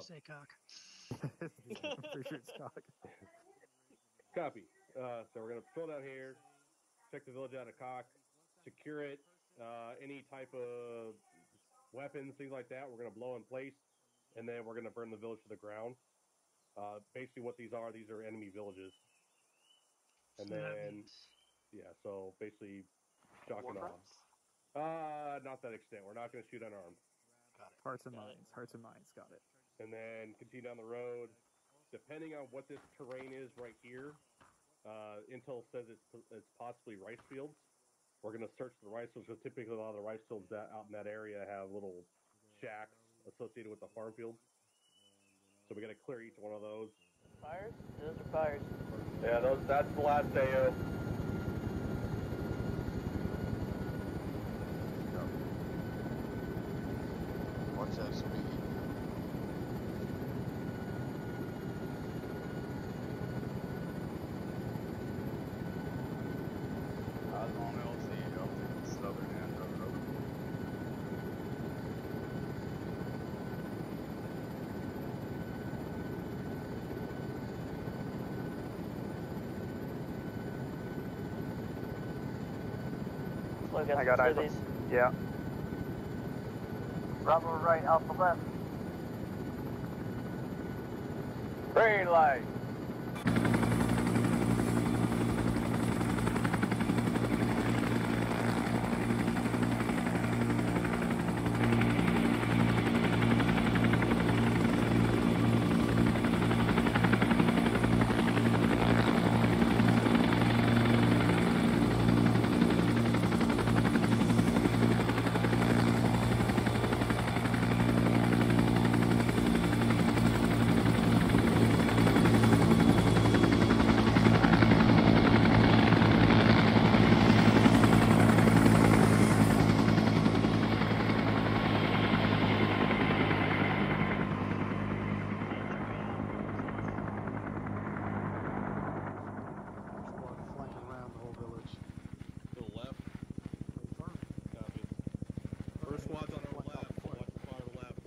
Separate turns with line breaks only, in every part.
to say cock.
Pretty sure it's cock.
Copy. Uh, so we're gonna patrol down here, check the village out of cock, secure it. Uh, any type of weapons, things like that, we're gonna blow in place, and then we're gonna burn the village to the ground. Uh, basically, what these are, these are enemy villages. And
So
then,
means
yeah, so basically, shock
War
and awe.
crimes?
Uh, not that extent. We're not gonna shoot unarmed.
Got it.
Hearts and
Got it.
minds. Hearts and minds. Got it.
And then continue down the road. Depending on what this terrain is right here, uh, Intel says it's it's possibly rice fields. We're gonna search the rice fields because typically a lot of the rice fields that out in that area have little shacks associated with the farm fields. So we gotta clear each one of those.
Fires? Those are fires.
Yeah, those that's the last AO.
Watch that speed.
I was on LC up to the southern end of the road.
Look at
I got
the
eyes on-
cities.
Yeah.
Bravo right, Alpha left.
Green light.
Squad flanking around the whole village.
To the left. Copy. First squad's on our left. So watch the far left.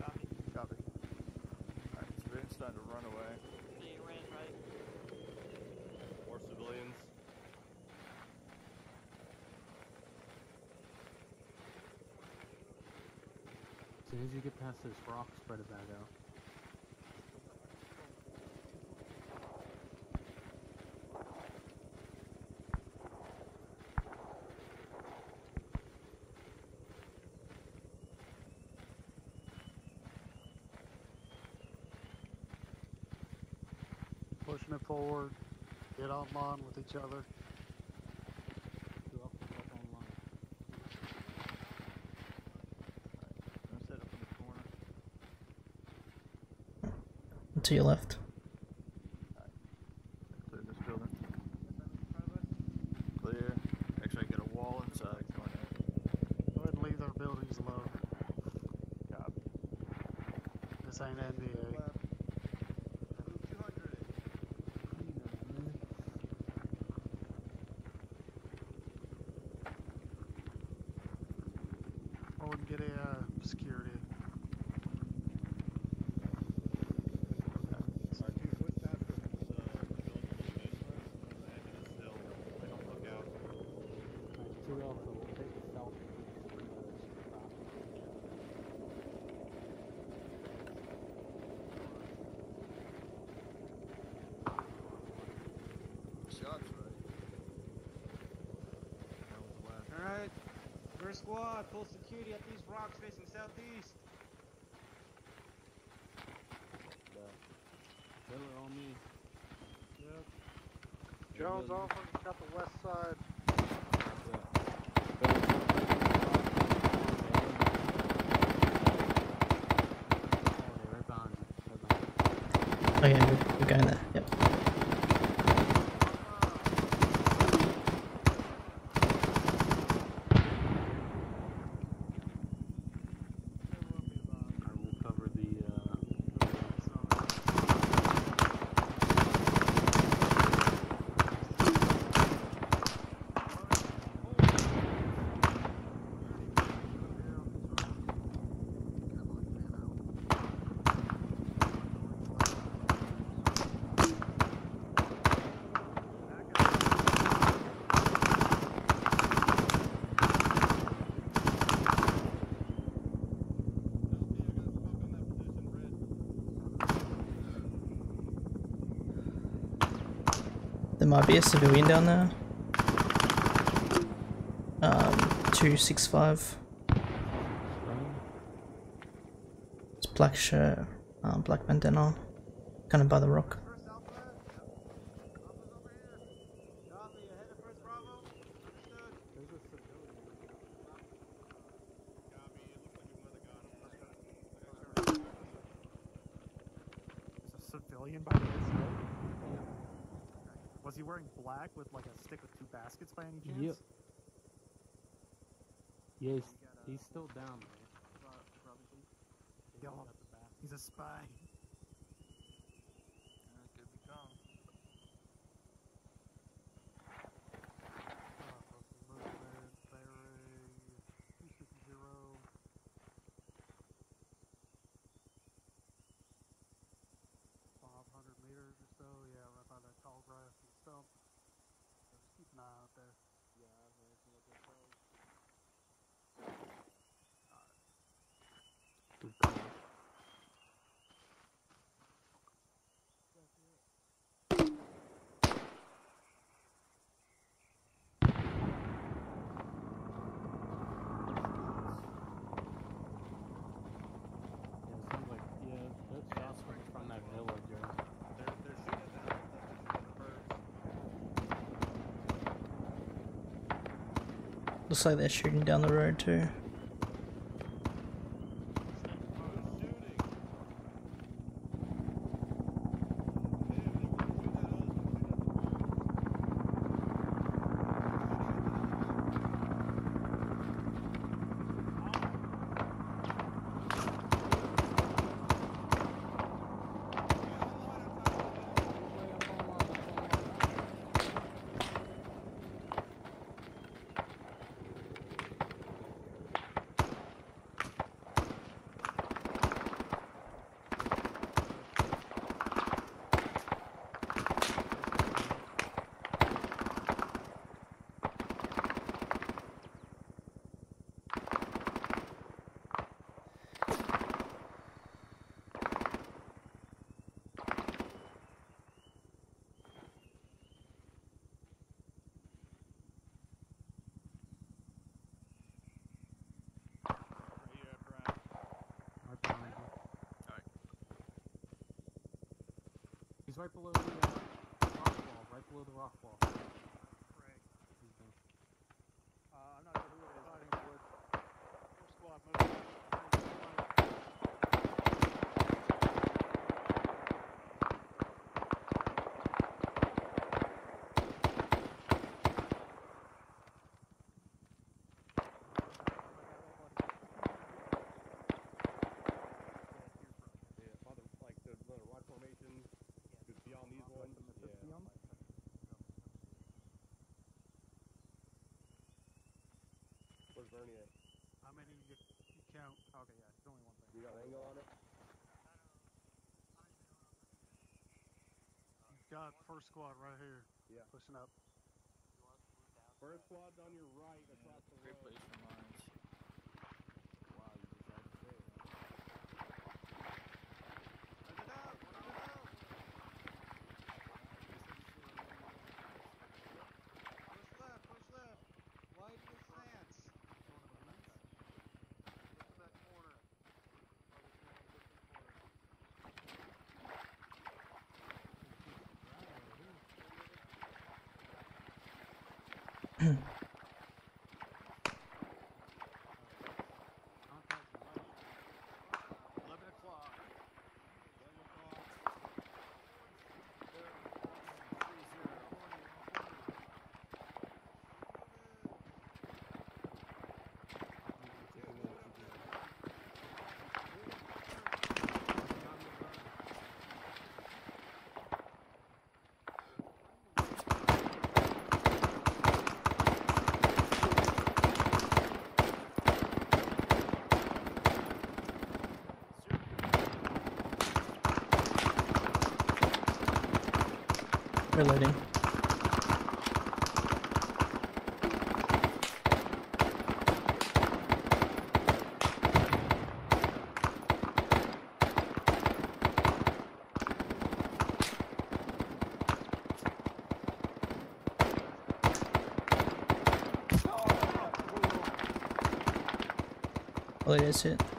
Copy.
Copy.
Alright, civilians starting to run away.
So you ran right.
More civilians.
As soon as you get past this rock, spread it back out. Pushing it forward. Get online with each other. Go up, up online.
Gonna set up in the corner.
To your left.
Clear this building. Clear. Actually, I got a wall inside going in.
Go ahead and leave their buildings alone.
Copy.
This ain't NBA. Or we can get a uh, security.
Our two foot past this uh, village a little bit. The edge of this hill. They don't look out.
Two alpha, we'll take the south.
Shots right. That was the last.
Alright. First squad, full security at these rocks facing southeast.
Killer on me. Yep.
Jones Alpha, got the west side.
Oh, right behind you. there. behind you.
Oh yeah, we're, we're going there. Yep.
I will cover the, uh,
There might be a civilian down there. Um, 265. It's black shirt, um, black bandana. Kind of by the rock.
Alpha. Alpha's over
Was he wearing black with like a stick with two baskets by any chance?
Yep. Yes, uh, he's still down there.
Yo, he's a spy.
Could become.
Five hundred meters or so, yeah, right by that tall grass and stump. So just keep an eye out there. Yeah, I was looking at those.
Good call. Yeah, it sounds like yeah, those shots were from that villager.
They're, they're shooting at them. They're shooting at the birds.
Looks like they're shooting down the road too.
Who's shooting? They didn't even want to shoot at us. Shoot at the birds. Where you at, Brad?
Right behind you.
Alright.
He's right below the uh, rock wall, right below the rock wall. He's there.
Uh, I'm not sure who it is. I think it's Wood. First squad moving.
Yeah, father, like the, the rock formation, just beyond these ones. Yeah. Where's Bernie?
How many you, you count? Okay, yeah, it's only one thing.
You got an angle on it?
You've got first squad right here.
Yeah.
Pushing up.
First squad's on your right across the
Great place for mines.
Reloading.
Oh, that's it.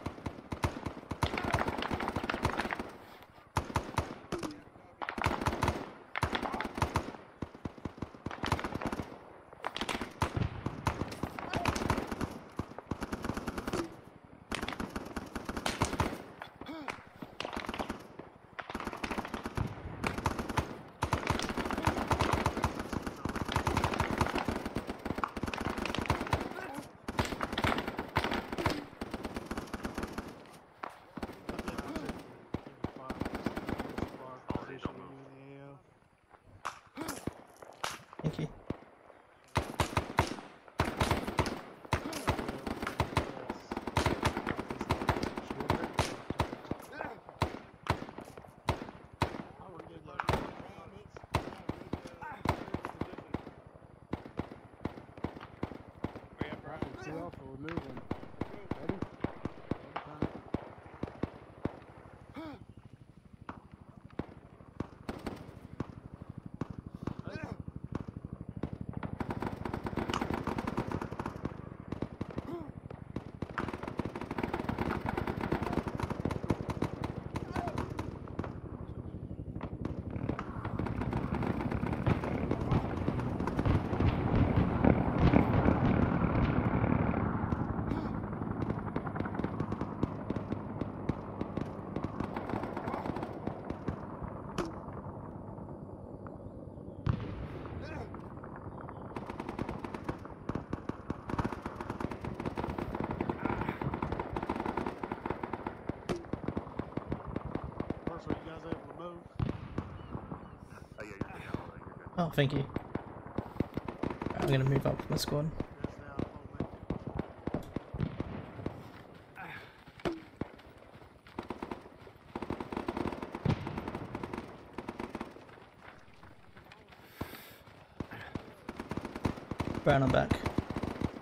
Oh,
thank you. I'm gonna move up squad.
Now, hold it.
Brown, I'm back.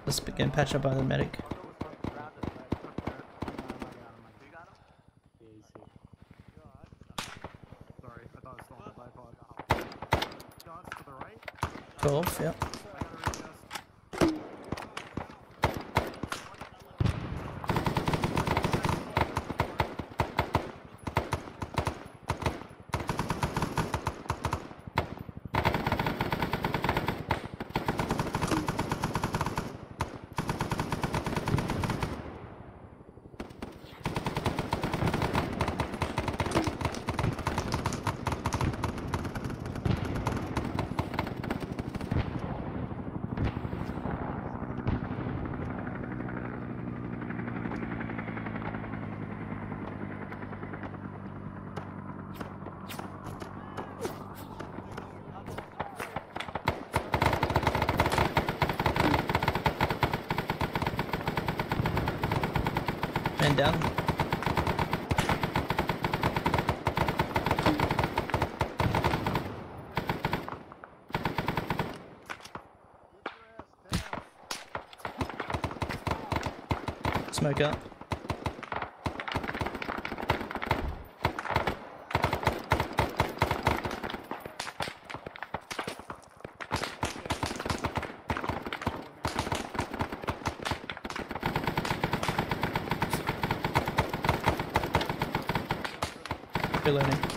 Let's begin patch up by the medic.
Yeah, he's here.
Sorry, I thought it was still on the bipod. Shots to the right.
12, yeah.
I gotta readjust.
Man down. Smoke up. Reloading.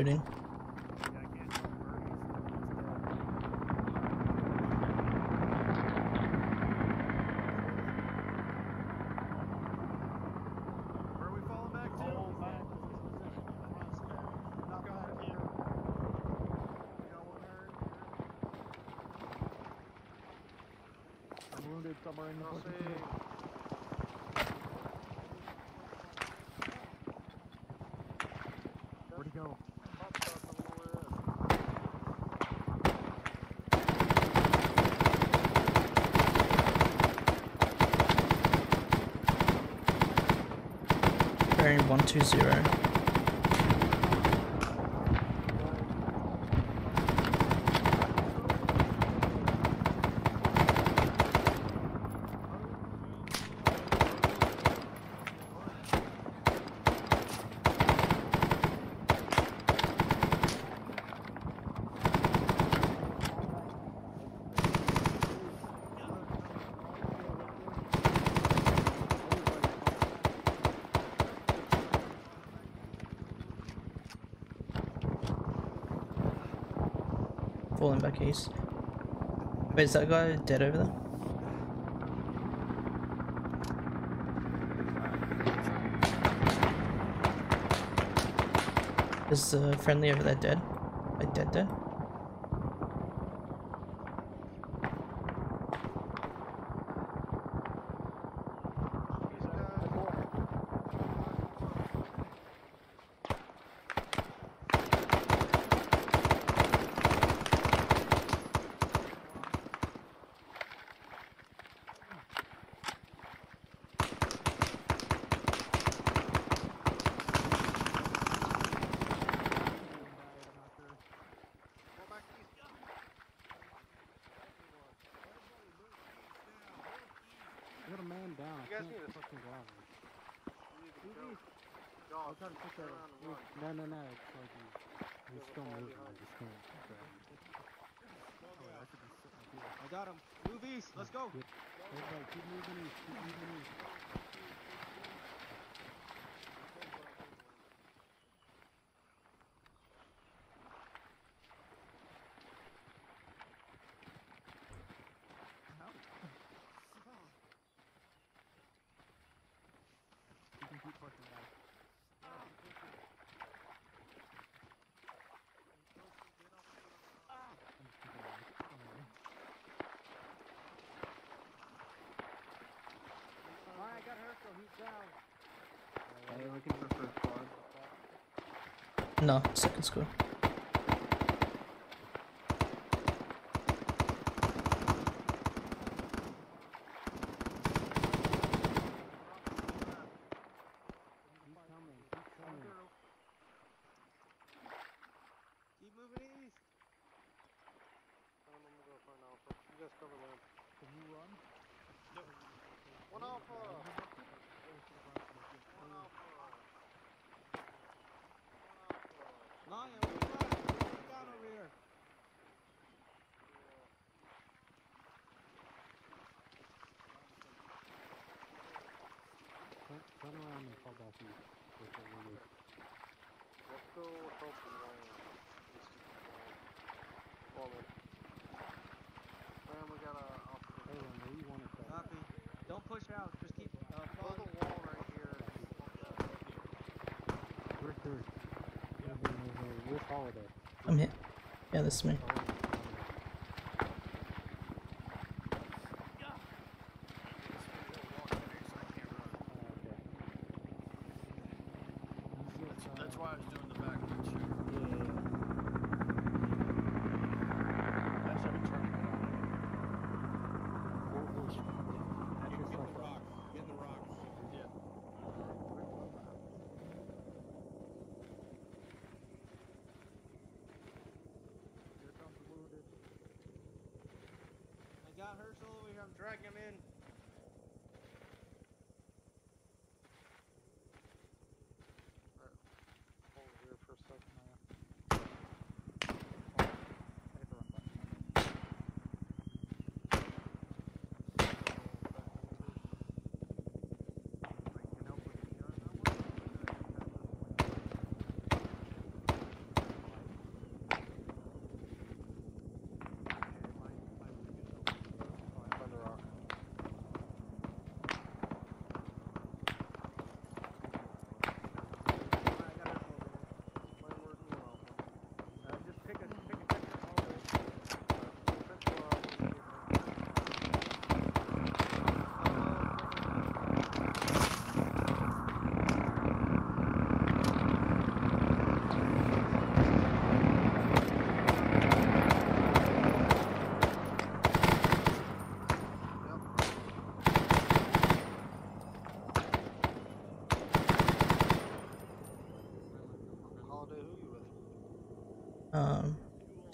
exciting. 120. back east Wait, is that guy dead over there? Is the uh, friendly over there dead? Like dead dead?
No,
second score.
I'm
hit. Yeah, this is me.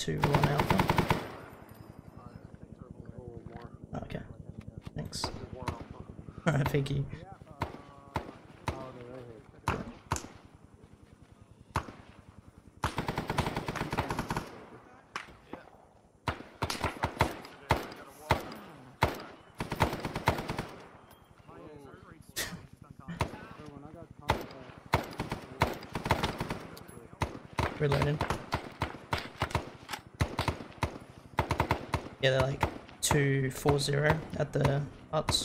to one alpha? Okay. Thanks. Alright, thank you. Reloaded. Yeah, they're like 240 at the huts.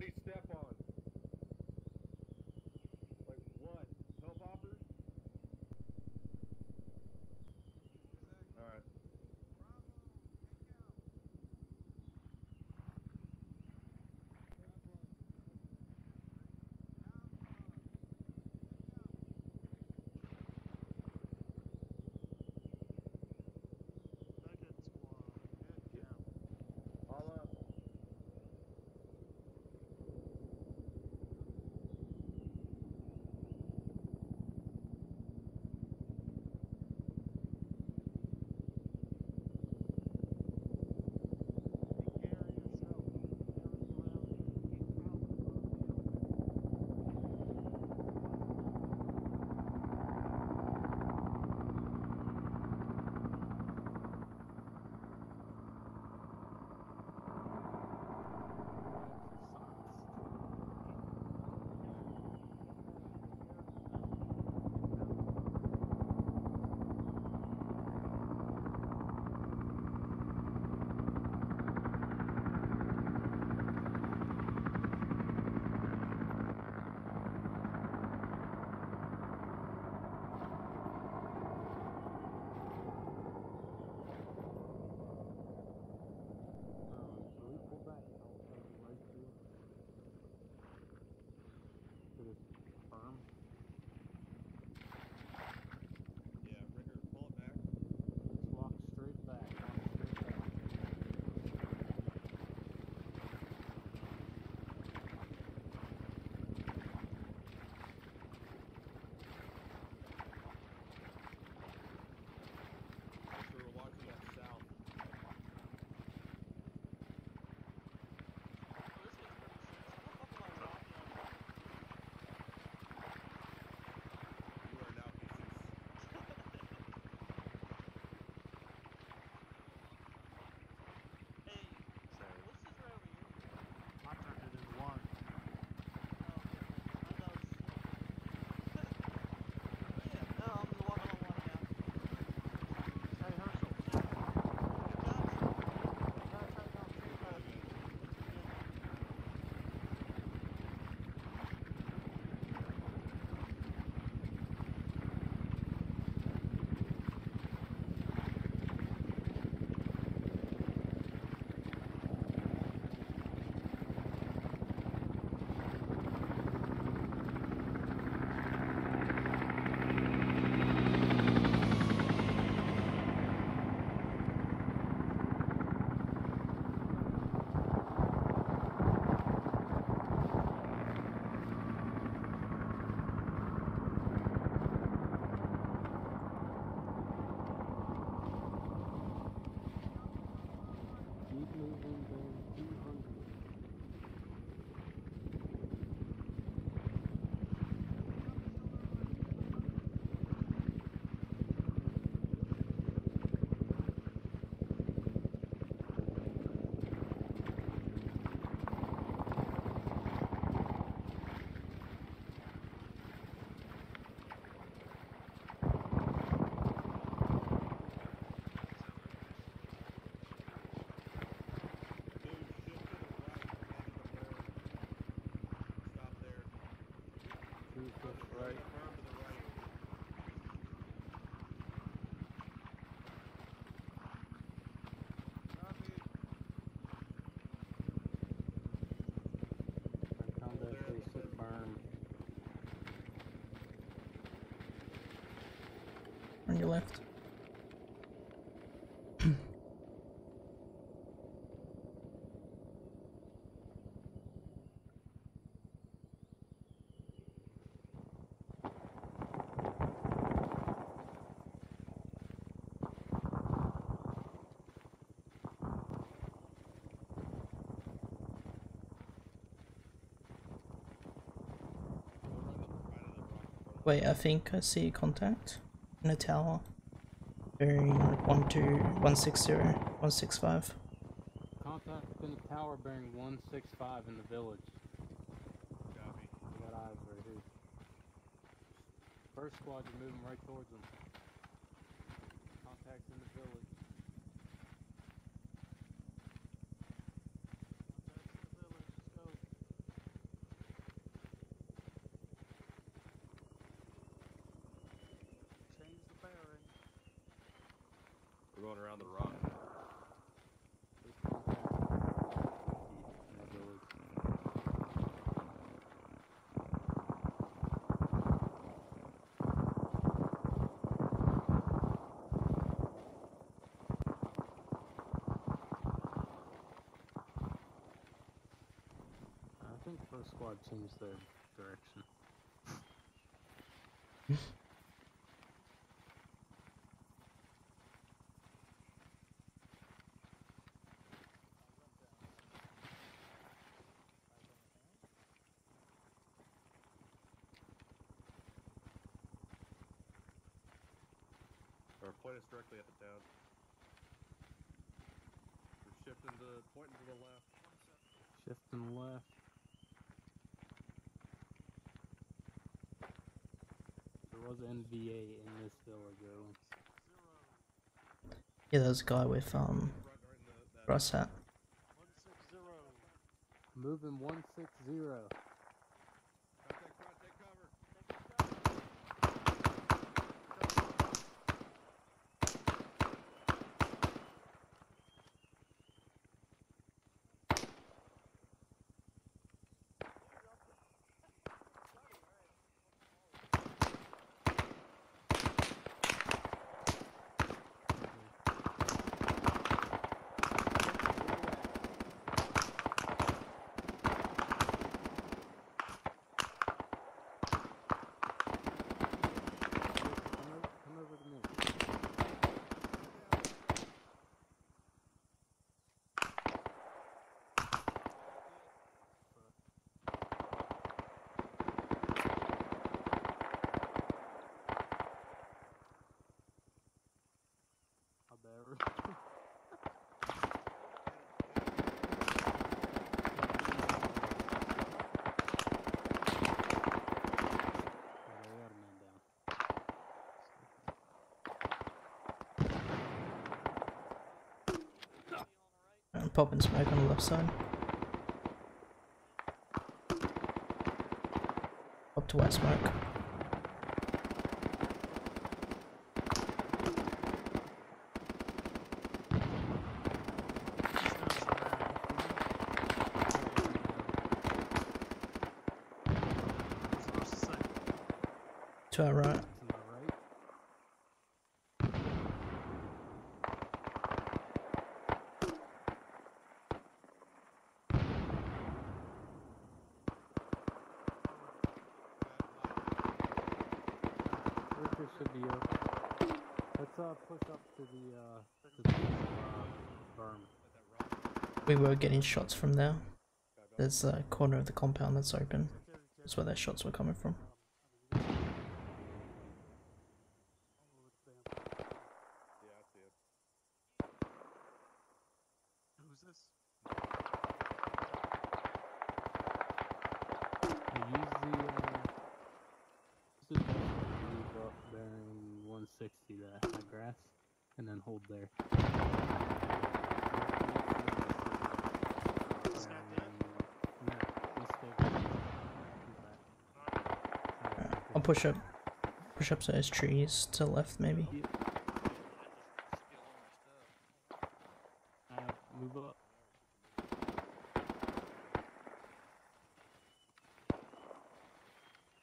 What do you step on?
Your left. Wait, I think I see contact tower. Bearing 12160, 165.
Contact in the tower bearing 165 in the village.
Copy.
Got eyes right here. First squad, you're moving right towards them. Contacts in the village.
Contacts in the village. Let's go. Change the bearing.
We're going around the rock.
There's contact in the village. I think first direction.
Or point us directly at the town. We're shifting to pointing to the left.
Shifting left. Was NVA in this village, Erwin.
Yeah, there's a guy with um
Right, right in the, that
grass hat.
One six zero.
Moving 160.
Contact front, take cover.
Come over, come over to me. How dare. Yeah, they got a man down.
I'm popping smoke on the left side. Up to white smoke. To our right.
To my right. Richter should be open. Let's uh push up to the uh to the uh, berm.
We were getting shots from there. There's a corner of the compound that's open. That's where their shots were coming from.
Yeah, I see it.
Who's this?
Now use the uh use the best to move up bearing 160 that high grass and then hold there.
Snap that?
No, just stay back. Keep back.
Alright, I'll push up. Push up those trees to the left, maybe.
Yeah. Uh, move up.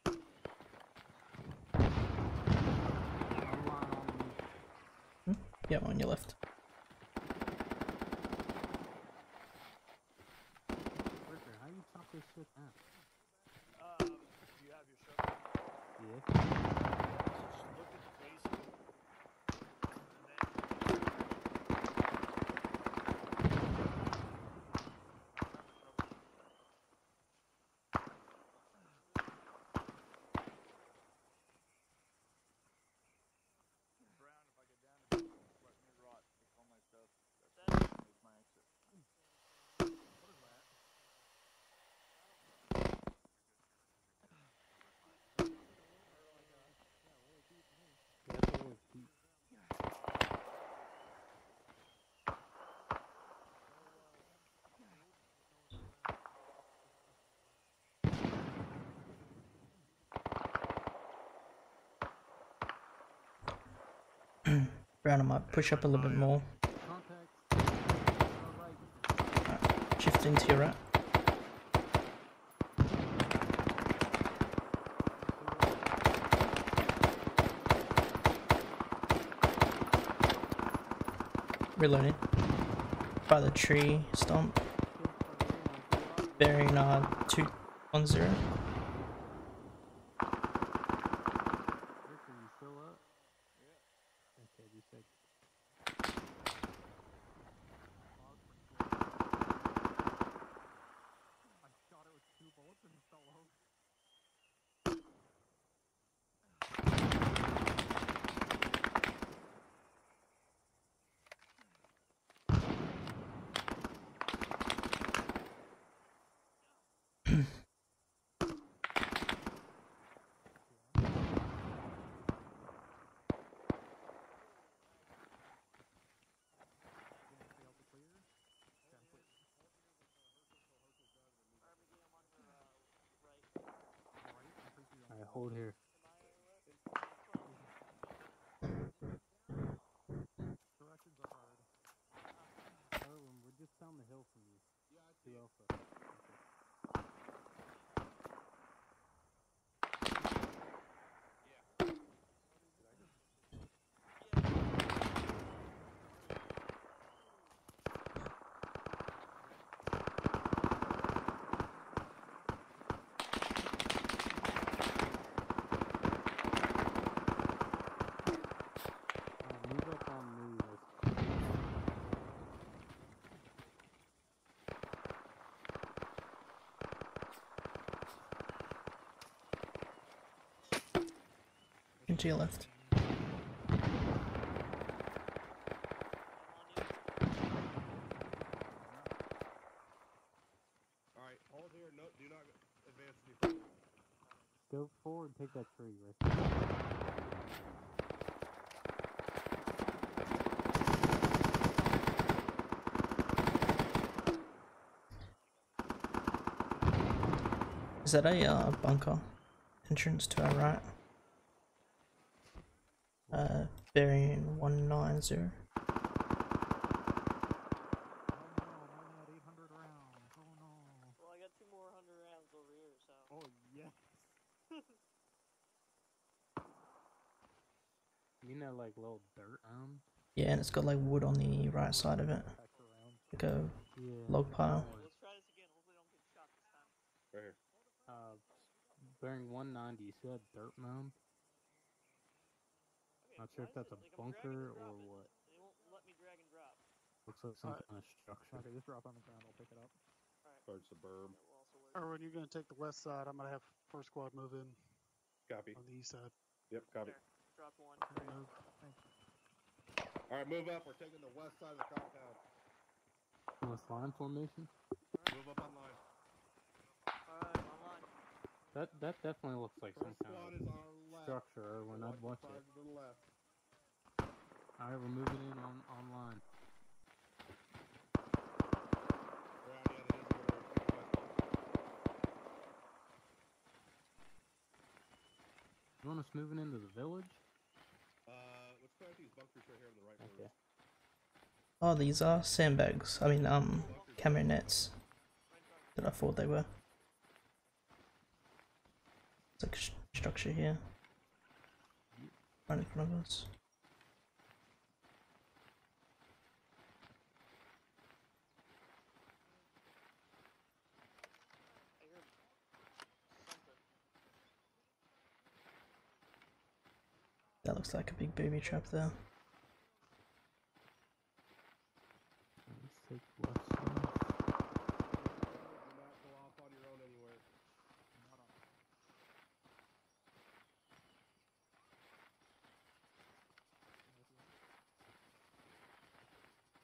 I'll line on me.
Yeah, on your left.
Ricker, how you chop this shit down?
Um, you have your shovel.
Yeah.
Just look at the base. And then Brown, if I get down to let me rot, take all my stuff. That's that's my exit. What is that?
That's always deep.
Brown, I might push up a little bit more.
Alright.
Shift into your right. Reloading. By the tree stomp. Bearing uh 210.
Ricker, you still up? Yeah. Okay, just like
I shot it with two bullets and it fell over. Failed to clear. Ten clear. Right, completely on
Alright, hold here.
Directions are hard.
Erwin, we're just down the hill from you. Yeah, I see. Alpha. Alright, move up on me. Like,
Into your left.
All right, hold here. No, do not advance any further.
go forward, and take that tree right there.
Is that a uh, bunker? Entrance to our right. Uh, bearing 190.
Oh no, mine had 800 rounds. Oh no.
Well, I got two more hundred rounds over here, so.
Oh yes.
You know, like little dirt um.
Yeah, and it's got like wood on the right side of it. Like a
Yeah.
log pile.
Alright, let's try this again. Hopefully, don't get shot this time.
Right here.
Uh, bearing 190. You see that dirt mound?
Okay,
Not sure if that's a
it- like, I'm dragging
bunker or what.
They won't let me drag and drop.
Looks like some kind of structure.
Okay, just drop on the ground. I'll pick it up.
Towards the berm.
That will also work.
Erwin, you're gonna take the west side. I'm gonna have first squad move in
Copy.
on the east side.
Yep, copy.
There, dropped one.
Okay,
Great.
move.
All right, move up. We're taking the west side of the compound.
Almost line formation.
Move up on.
Alright, online.
That that definitely looks like some
First
kind
squad
of
is on our left.
structure. When I'd watch it.
to the left.
All right, we're moving in on online.
Brown, yeah, that is a little west.
You want us moving into the village?
Uh, let's clear these bunkers right here on the right.
Okay.
Oh, these are sandbags. I mean, um, camera nets. That I thought they were. It's like a sh- structure here. Right in front of us. That looks like a big booby trap there.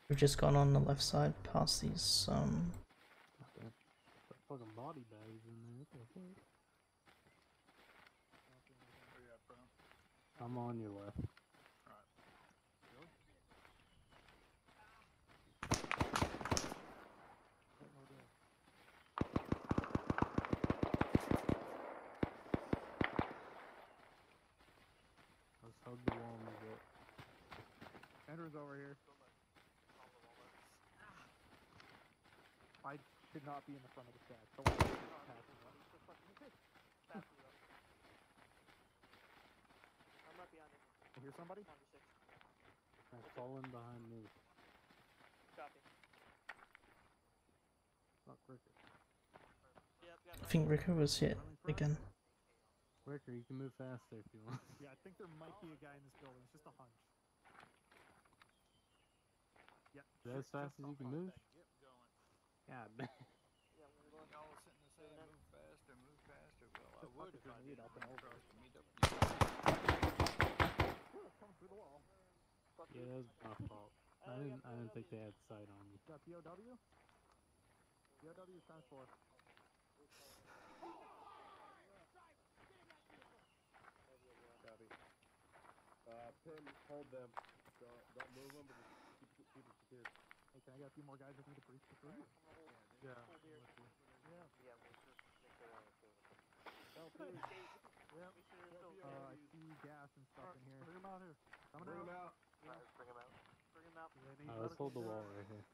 We've just gone on the left side past these um
Okay. Got fucking body bags in there. What the fuck?
Where you at, bro?
I'm on your left. Let's hug the wall
over here. I should not be in the front of the stack. Someone else is passing up.
Fast me up. I'm right behind him.
I hear somebody?
Number six.
Alright, fall in behind me.
Copy.
Fuck Ricker.
I think Rico was hit again.
Ricker, you can move faster if you want.
Yeah, I think there might be a guy in this building. It's just a hunch. Yep.
Is that as fast as you can move?
Yep, going.
God damn.
Yeah, I'm gonna go
Y'all sitting there saying move faster, move faster. Well, I would if I didn't
up
run
over?
across to meet up with you.
Ooh, it's coming through the wall.
Fuck
Yeah,
you.
that was my fault. I
Uh,
didn't. I didn't think they had sight on you.
Got POW? POW is times four.
Copy. Uh, Pim, hold them. Don't, don't move them, but just keep, keep, keep it secured.
Hey, can I get a few more guys with me to breach the food?
Yeah.
Yeah.
Yeah, we'll just make sure we're okay with it.
LP.
Yep.
Yep.
Make sure they're still
Uh, I see gas and stuff in here.
Bring him out here.
Coming
Bring
out.
them out.
Bring him out. Bring him out.
Do they
Alright, let's hold the wall right here.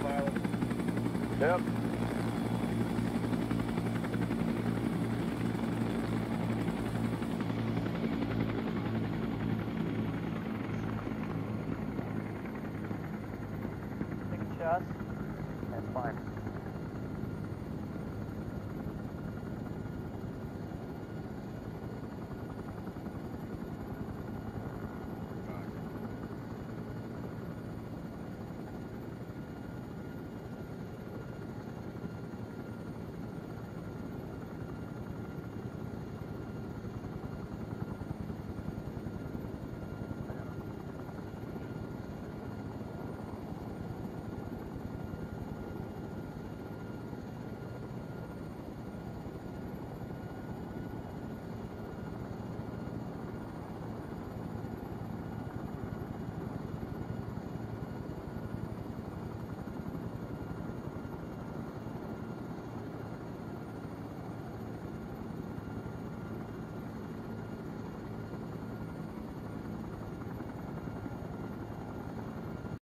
Pilot.
Yep.